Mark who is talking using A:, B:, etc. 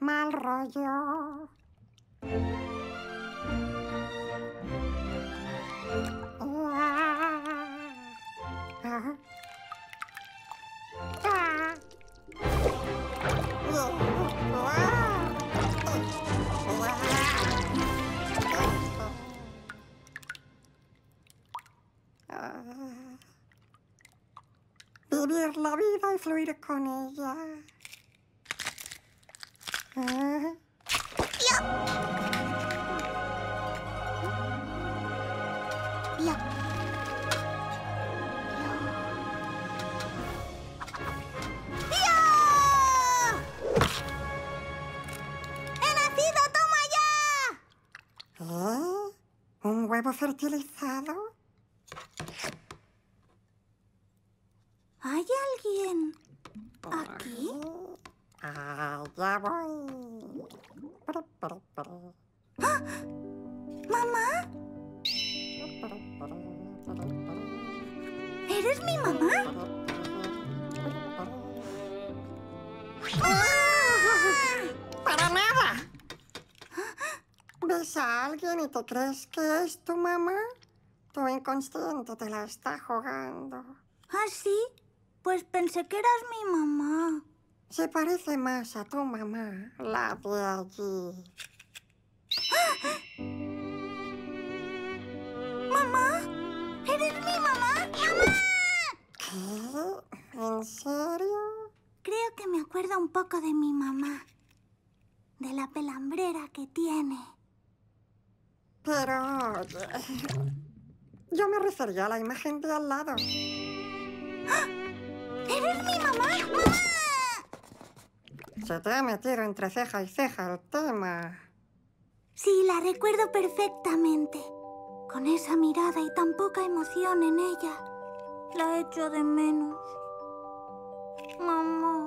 A: Mal rollo. Vivir la vida y fluir con ella. Ah.
B: Ya. ¡Ya!
A: ¿Eh? ¿Un huevo fertilizado?
B: ¿Hay alguien aquí?
A: Ah, ya voy. Pru.
B: ¿Mamá? ¿Eres mi mamá?
A: ¡Para nada! ¿Ves a alguien y te crees que es tu mamá? Tu inconsciente te la está jugando.
B: ¿Ah, sí? Pues pensé que eras mi mamá.
A: Se parece más a tu mamá, la de allí.
B: ¿Mamá? ¿Eres mi mamá? ¡Mamá!
A: ¿Qué? ¿En serio?
B: Creo que me acuerda un poco de mi mamá. De la pelambrera que tiene.
A: Pero, oye, yo me refería a la imagen de al lado.
B: ¡Eres mi mamá! ¡Mamá!
A: Se te ha metido entre ceja y ceja el tema.
B: Sí, la recuerdo perfectamente. Con esa mirada y tan poca emoción en ella. La echo de menos. Mamá.